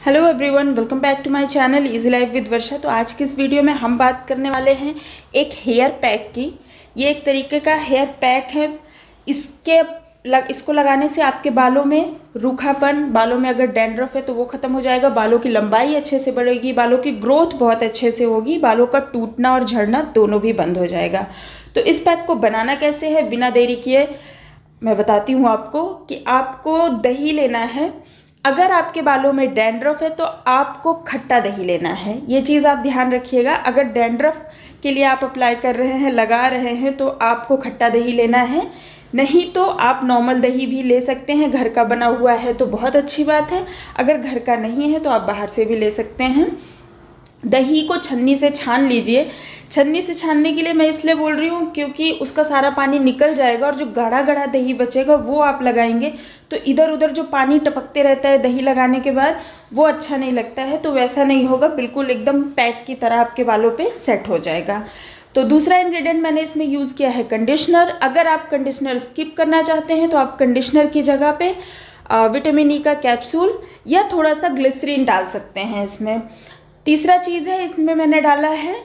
Hello everyone welcome back to my channel easy life with Varsha तो आज की इस वीडियो में हम बात करने वाले हैं एक हेयर पैक की। ये एक तरीके का हेयर पैक है। इसके लग, इसको लगाने से आपके बालों में रूखापन, बालों में अगर डेंड्रफ है तो वो ख़त्म हो जाएगा। बालों की लंबाई अच्छे से बढ़ेगी, बालों की ग्रोथ बहुत अच्छे से होगी, बालों का टूटना और झड़ना दोनों भी बंद हो जाएगा। तो इस पैक को बनाना कैसे है? बिना देरी किए मैं बताती हूँ आपको कि आपको दही लेना है। अगर आपके बालों में डैंड्रफ है तो आपको खट्टा दही लेना है। ये चीज़ आप ध्यान रखिएगा। अगर डैंड्रफ के लिए आप अप्लाई कर रहे हैं, लगा रहे हैं तो आपको खट्टा दही लेना है। नहीं तो आप नॉर्मल दही भी ले सकते हैं। घर का बना हुआ है तो बहुत अच्छी बात है। अगर घर का नहीं है तो आप बाहर से भी ले सकते हैं। दही को छन्नी से छान लीजिए। छन्नी से छानने के लिए मैं इसलिए बोल रही हूँ क्योंकि उसका सारा पानी निकल जाएगा और जो गाढ़ा गाढ़ा दही बचेगा वो आप लगाएँगे। तो इधर उधर जो पानी टपकते रहता है दही लगाने के बाद, वो अच्छा नहीं लगता है तो वैसा नहीं होगा। बिल्कुल एकदम पैक की तरह आपके बालों पे सेट हो जाएगा। तो दूसरा इंग्रेडिएंट मैंने इसमें यूज़ किया है कंडीशनर अगर आप कंडीशनर स्किप करना चाहते हैं तो आप कंडीशनर की जगह पे विटामिन ई का कैप्सूल या थोड़ा सा ग्लिसरीन डाल सकते हैं इसमें। तीसरा चीज़ है, इसमें मैंने डाला है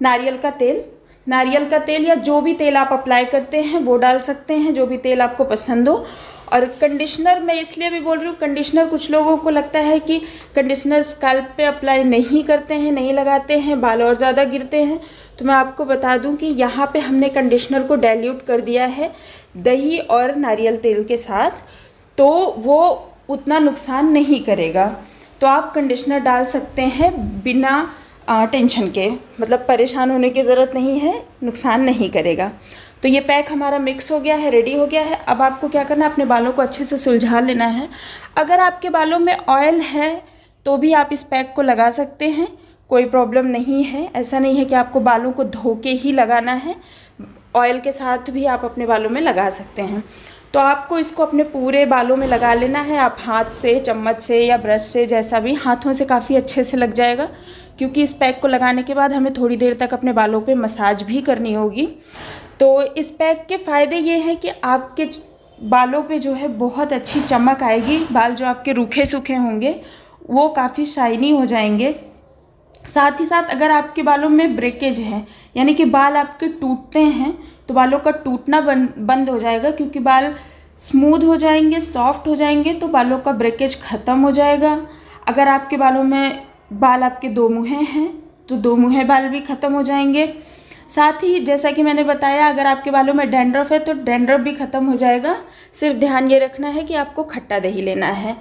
नारियल का तेल। नारियल का तेल या जो भी तेल आप अप्लाई करते हैं, वो डाल सकते हैं, जो भी तेल आपको पसंद हो। और कंडीशनर मैं इसलिए भी बोल रही हूँ कंडीशनर कुछ लोगों को लगता है कि कंडीशनर स्कल्प पे अप्लाई नहीं करते हैं, नहीं लगाते हैं, बाल और ज़्यादा गिरते हैं। तो मैं आपको बता दूँ कि यहाँ पे हमने कंडीशनर को डाइल्यूट कर दिया है दही और नारियल तेल के साथ तो वो उतना नुकसान नहीं करेगा। तो आप कंडीशनर डाल सकते हैं बिना टेंशन के। मतलब परेशान होने की ज़रूरत नहीं है, नुकसान नहीं करेगा। तो ये पैक हमारा मिक्स हो गया है रेडी हो गया है। अब आपको क्या करना है, अपने बालों को अच्छे से सुलझा लेना है। अगर आपके बालों में ऑयल है तो भी आप इस पैक को लगा सकते हैं। कोई प्रॉब्लम नहीं है। ऐसा नहीं है कि आपको बालों को धो के ही लगाना है। ऑयल के साथ भी आप अपने बालों में लगा सकते हैं। तो आपको इसको अपने पूरे बालों में लगा लेना है। आप हाथ से, चम्मच से या ब्रश से जैसा भी, हाथों से काफ़ी अच्छे से लग जाएगा, क्योंकि इस पैक को लगाने के बाद हमें थोड़ी देर तक अपने बालों पे मसाज भी करनी होगी। तो इस पैक के फ़ायदे ये हैं कि आपके बालों पे जो है बहुत अच्छी चमक आएगी, बाल जो आपके रूखे सूखे होंगे, वो काफ़ी शाइनी हो जाएँगे। साथ ही साथ अगर आपके बालों में ब्रेकेज है, यानी कि बाल आपके टूटते हैं तो बालों का टूटना बंद बंद हो जाएगा, क्योंकि बाल स्मूथ हो जाएँगे सॉफ्ट हो जाएँगे तो बालों का ब्रेकेज ख़त्म हो जाएगा। अगर आपके बालों में बाल आपके दो मुँहे हैं तो दो मुँहे बाल भी ख़त्म हो जाएँगे। साथ ही जैसा कि मैंने बताया, अगर आपके बालों में डेंड्रफ है तो डेंड्रफ भी ख़त्म हो जाएगा। सिर्फ़ ध्यान ये रखना है कि आपको खट्टा दही लेना है।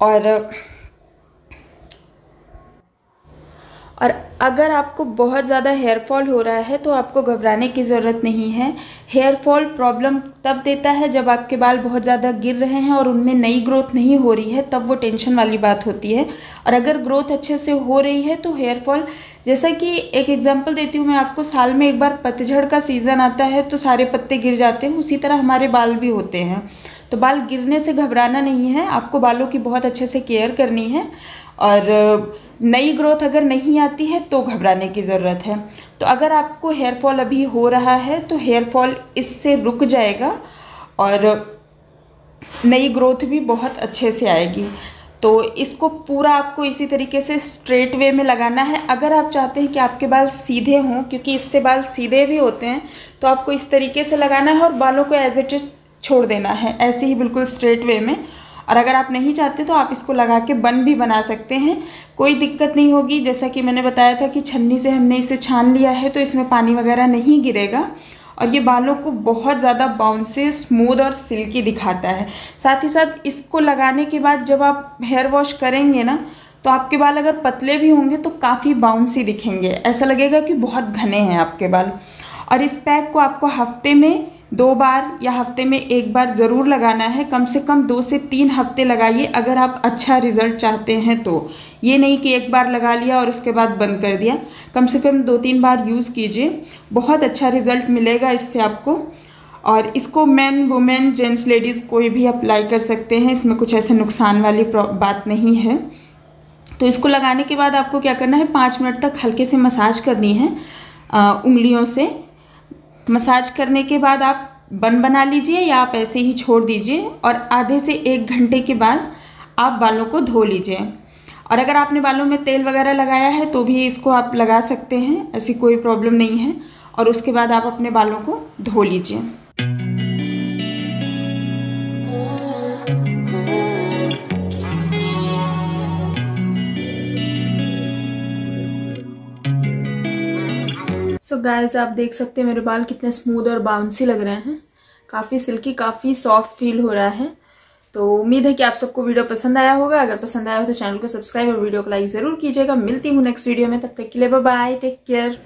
और और अगर आपको बहुत ज़्यादा हेयर फॉल हो रहा है तो आपको घबराने की ज़रूरत नहीं है। हेयर फॉल प्रॉब्लम तब देता है जब आपके बाल बहुत ज़्यादा गिर रहे हैं और उनमें नई ग्रोथ नहीं हो रही है, तब वो टेंशन वाली बात होती है। और अगर ग्रोथ अच्छे से हो रही है तो हेयर फॉल जैसा कि एक एग्जांपल देती हूँ मैं आपको, साल में एक बार पतझड़ का सीज़न आता है तो सारे पत्ते गिर जाते हैं, उसी तरह हमारे बाल भी होते हैं। तो बाल गिरने से घबराना नहीं है, आपको बालों की बहुत अच्छे से केयर करनी है। और नई ग्रोथ अगर नहीं आती है तो घबराने की ज़रूरत है। तो अगर आपको हेयर फॉल अभी हो रहा है तो हेयर फॉल इससे रुक जाएगा और नई ग्रोथ भी बहुत अच्छे से आएगी। तो इसको पूरा आपको इसी तरीके से स्ट्रेट वे में लगाना है। अगर आप चाहते हैं कि आपके बाल सीधे हों, क्योंकि इससे बाल सीधे भी होते हैं तो आपको इस तरीके से लगाना है और बालों को एज इट इज़ छोड़ देना है। ऐसे ही बिल्कुल स्ट्रेट वे में। और अगर आप नहीं चाहते तो आप इसको लगा के बन भी बना सकते हैं। कोई दिक्कत नहीं होगी। जैसा कि मैंने बताया था कि छन्नी से हमने इसे छान लिया है तो इसमें पानी वगैरह नहीं गिरेगा और ये बालों को बहुत ज़्यादा बाउंसी स्मूद और सिल्की दिखाता है। साथ ही साथ इसको लगाने के बाद जब आप हेयर वॉश करेंगे ना तो आपके बाल अगर पतले भी होंगे तो काफ़ी बाउंसी दिखेंगे। ऐसा लगेगा कि बहुत घने हैं आपके बाल। और इस पैक को आपको हफ़्ते में दो बार या हफ़्ते में एक बार ज़रूर लगाना है। कम से कम दो से तीन हफ़्ते लगाइए अगर आप अच्छा रिज़ल्ट चाहते हैं तो। ये नहीं कि एक बार लगा लिया और उसके बाद बंद कर दिया। कम से कम दो तीन बार यूज़ कीजिए। बहुत अच्छा रिज़ल्ट मिलेगा इससे आपको। और इसको मैन वुमेन जेंट्स लेडीज़ कोई भी अप्लाई कर सकते हैं। इसमें कुछ ऐसे नुकसान वाली बात नहीं है। तो इसको लगाने के बाद आपको क्या करना है? पाँच मिनट तक हल्के से मसाज करनी है उंगलियों से। मसाज करने के बाद आप बन बना लीजिए या आप ऐसे ही छोड़ दीजिए और आधे से एक घंटे के बाद आप बालों को धो लीजिए। और अगर आपने बालों में तेल वगैरह लगाया है तो भी इसको आप लगा सकते हैं, ऐसी कोई प्रॉब्लम नहीं है। और उसके बाद आप अपने बालों को धो लीजिए। गाइस आप देख सकते हैं मेरे बाल कितने स्मूथ और बाउंसी लग रहे हैं। काफ़ी सिल्की काफ़ी सॉफ्ट फील हो रहा है। तो उम्मीद है कि आप सबको वीडियो पसंद आया होगा। अगर पसंद आया हो तो चैनल को सब्सक्राइब और वीडियो को लाइक ज़रूर कीजिएगा। मिलती हूँ नेक्स्ट वीडियो में। तब तक के लिए बाय टेक केयर